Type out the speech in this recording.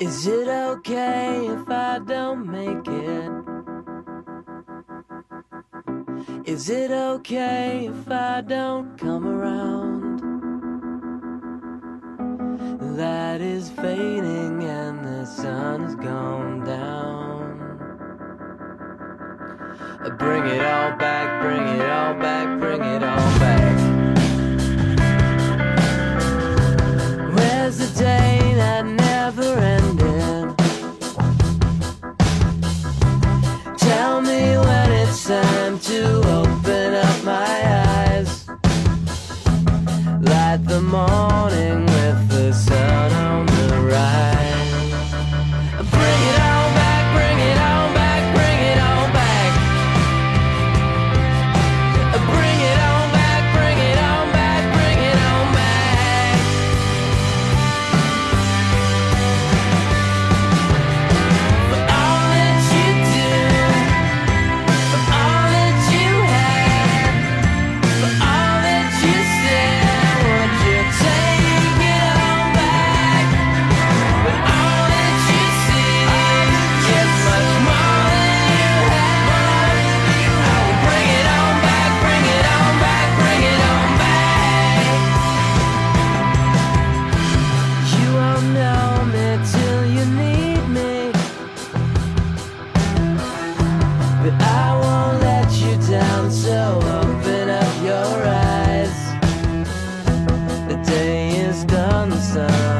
Is it okay if I don't make it? Is it okay if I don't come around? That is fading and the sun has gone down. Bring it all back, bring it all back. at the morning. the side.